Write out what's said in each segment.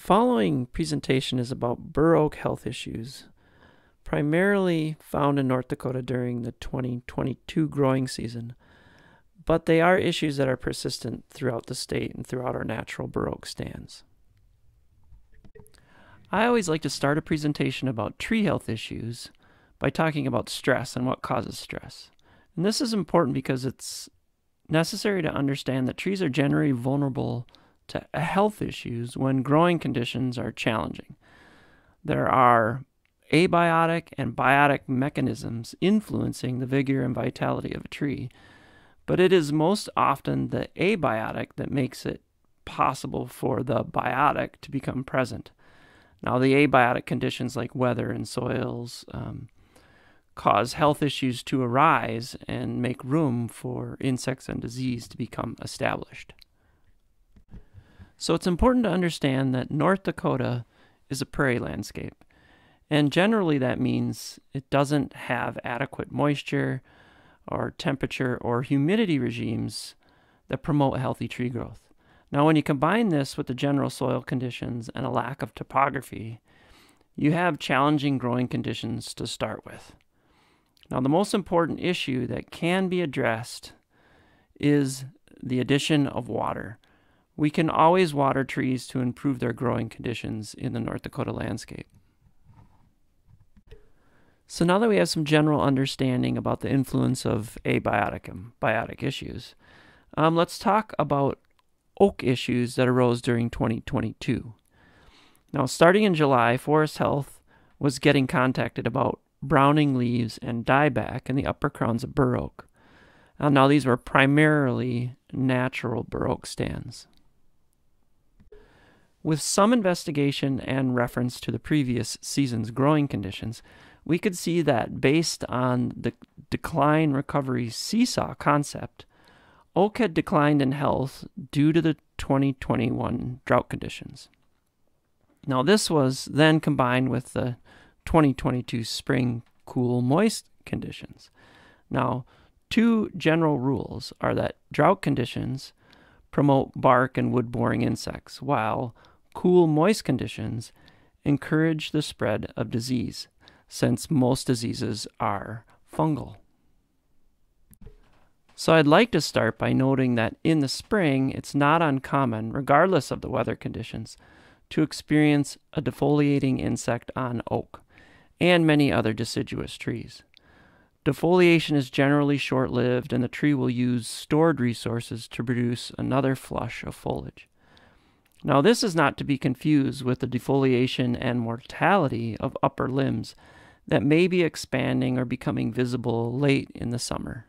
The following presentation is about bur oak health issues, primarily found in North Dakota during the 2022 growing season, but they are issues that are persistent throughout the state and throughout our natural bur oak stands. I always like to start a presentation about tree health issues by talking about stress and what causes stress. And this is important because it's necessary to understand that trees are generally vulnerable to health issues when growing conditions are challenging. There are abiotic and biotic mechanisms influencing the vigor and vitality of a tree, but it is most often the abiotic that makes it possible for the biotic to become present. Now, the abiotic conditions like weather and soils um, cause health issues to arise and make room for insects and disease to become established. So it's important to understand that North Dakota is a prairie landscape. And generally, that means it doesn't have adequate moisture or temperature or humidity regimes that promote healthy tree growth. Now, when you combine this with the general soil conditions and a lack of topography, you have challenging growing conditions to start with. Now, the most important issue that can be addressed is the addition of water. We can always water trees to improve their growing conditions in the North Dakota landscape. So now that we have some general understanding about the influence of abiotic and biotic issues, um, let's talk about oak issues that arose during 2022. Now, starting in July, Forest Health was getting contacted about browning leaves and dieback in the upper crowns of bur oak. Now, these were primarily natural bur oak stands. With some investigation and reference to the previous season's growing conditions, we could see that based on the decline recovery seesaw concept, oak had declined in health due to the 2021 drought conditions. Now, this was then combined with the 2022 spring cool, moist conditions. Now, two general rules are that drought conditions promote bark and wood boring insects, while cool, moist conditions encourage the spread of disease, since most diseases are fungal. So I'd like to start by noting that in the spring, it's not uncommon, regardless of the weather conditions, to experience a defoliating insect on oak and many other deciduous trees. Defoliation is generally short lived, and the tree will use stored resources to produce another flush of foliage. Now, this is not to be confused with the defoliation and mortality of upper limbs that may be expanding or becoming visible late in the summer.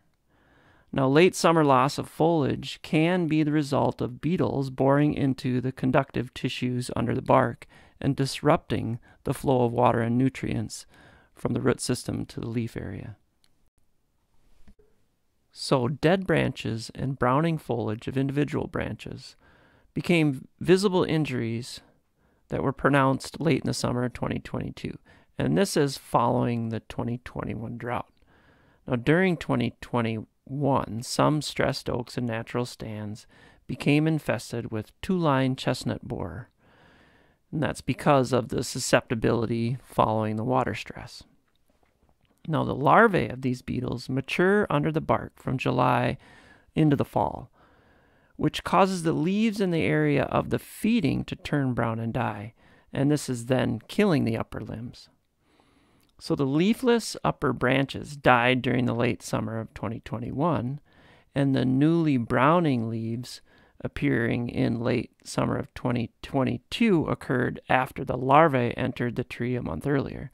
Now, late summer loss of foliage can be the result of beetles boring into the conductive tissues under the bark and disrupting the flow of water and nutrients from the root system to the leaf area. So, dead branches and browning foliage of individual branches became visible injuries that were pronounced late in the summer of 2022. And this is following the 2021 drought. Now, during 2021, some stressed oaks and natural stands became infested with two line chestnut borer. And that's because of the susceptibility following the water stress. Now, the larvae of these beetles mature under the bark from July into the fall which causes the leaves in the area of the feeding to turn brown and die, and this is then killing the upper limbs. So the leafless upper branches died during the late summer of 2021, and the newly browning leaves appearing in late summer of 2022 occurred after the larvae entered the tree a month earlier.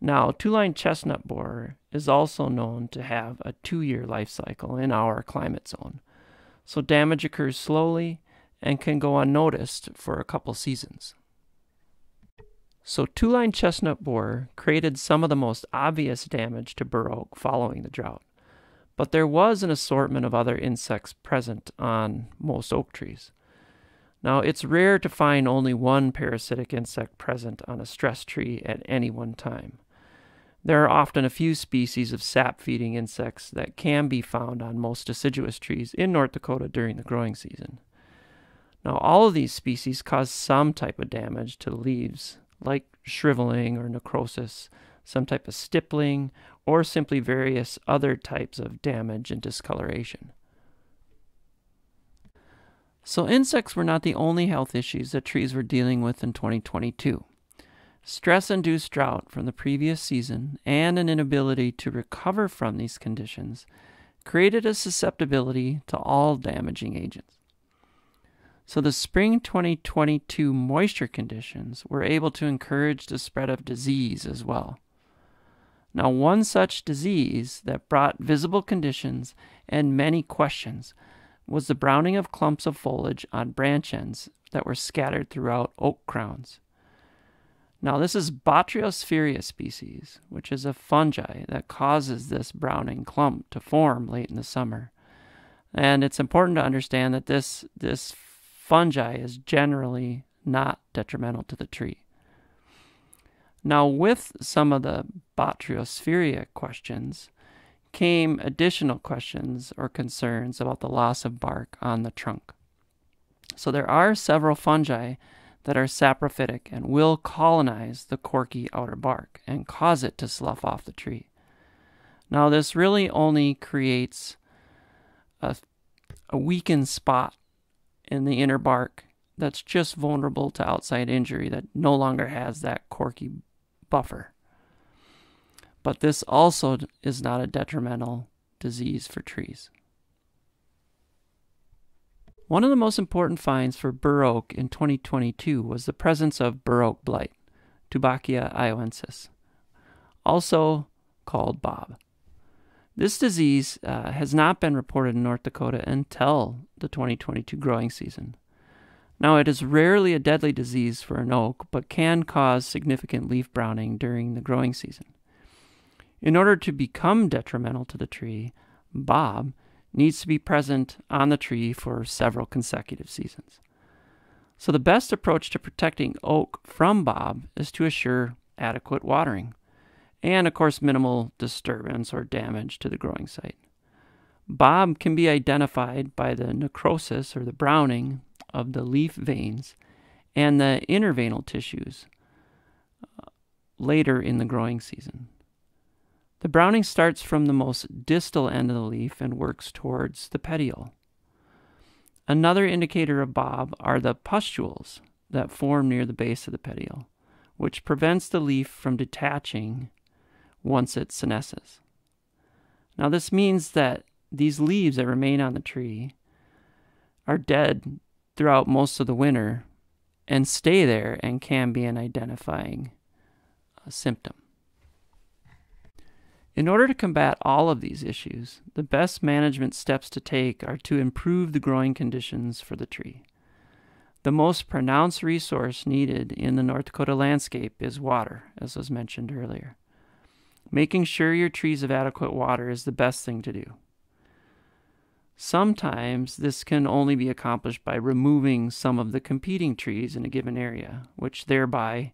Now, two line chestnut borer is also known to have a two year life cycle in our climate zone so damage occurs slowly and can go unnoticed for a couple seasons. So, two line chestnut borer created some of the most obvious damage to bur oak following the drought, but there was an assortment of other insects present on most oak trees. Now, it's rare to find only one parasitic insect present on a stress tree at any one time. There are often a few species of sap feeding insects that can be found on most deciduous trees in North Dakota during the growing season. Now, all of these species cause some type of damage to leaves, like shriveling or necrosis, some type of stippling, or simply various other types of damage and discoloration. So, insects were not the only health issues that trees were dealing with in 2022. Stress induced drought from the previous season and an inability to recover from these conditions created a susceptibility to all damaging agents. So, the spring 2022 moisture conditions were able to encourage the spread of disease as well. Now, one such disease that brought visible conditions and many questions was the browning of clumps of foliage on branch ends that were scattered throughout oak crowns. Now, this is Botryosphaeria species, which is a fungi that causes this browning clump to form late in the summer. And it's important to understand that this, this fungi is generally not detrimental to the tree. Now, with some of the Botryosphaeria questions came additional questions or concerns about the loss of bark on the trunk. So, there are several fungi that are saprophytic and will colonize the corky outer bark and cause it to slough off the tree. Now, this really only creates a, a weakened spot in the inner bark that's just vulnerable to outside injury that no longer has that corky buffer. But this also is not a detrimental disease for trees. One of the most important finds for bur oak in 2022 was the presence of bur oak blight, Tubakia iowensis, also called bob. This disease uh, has not been reported in North Dakota until the 2022 growing season. Now, it is rarely a deadly disease for an oak, but can cause significant leaf browning during the growing season. In order to become detrimental to the tree, bob needs to be present on the tree for several consecutive seasons. So, the best approach to protecting oak from bob is to assure adequate watering and, of course, minimal disturbance or damage to the growing site. Bob can be identified by the necrosis or the browning of the leaf veins and the interveinal tissues uh, later in the growing season. Browning starts from the most distal end of the leaf and works towards the petiole. Another indicator of bob are the pustules that form near the base of the petiole, which prevents the leaf from detaching once it senesces. Now, this means that these leaves that remain on the tree are dead throughout most of the winter and stay there and can be an identifying uh, symptom. In order to combat all of these issues, the best management steps to take are to improve the growing conditions for the tree. The most pronounced resource needed in the North Dakota landscape is water, as was mentioned earlier. Making sure your trees have adequate water is the best thing to do. Sometimes this can only be accomplished by removing some of the competing trees in a given area, which thereby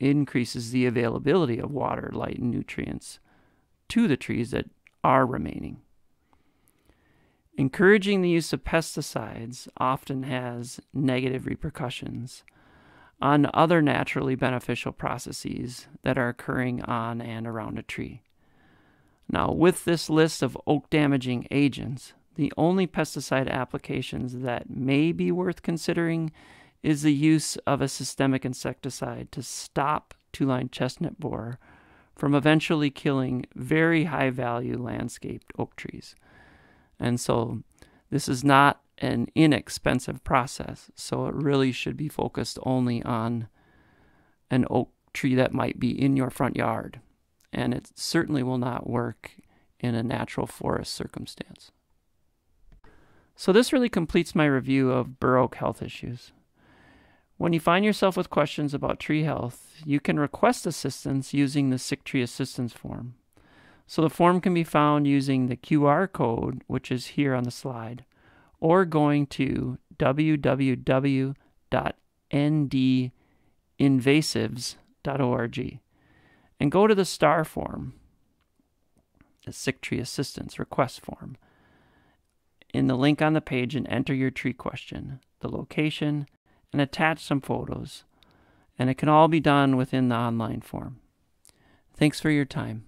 increases the availability of water, light, and nutrients to the trees that are remaining. Encouraging the use of pesticides often has negative repercussions on other naturally beneficial processes that are occurring on and around a tree. Now, with this list of oak damaging agents, the only pesticide applications that may be worth considering is the use of a systemic insecticide to stop two line chestnut borer from eventually killing very high value landscaped oak trees. And so this is not an inexpensive process, so it really should be focused only on an oak tree that might be in your front yard. And it certainly will not work in a natural forest circumstance. So, this really completes my review of bur oak health issues. When you find yourself with questions about tree health, you can request assistance using the Sick Tree Assistance form. So the form can be found using the QR code, which is here on the slide, or going to www.ndinvasives.org and go to the STAR form, the Sick Tree Assistance request form. in the link on the page and enter your tree question, the location, and attach some photos. And it can all be done within the online form. Thanks for your time.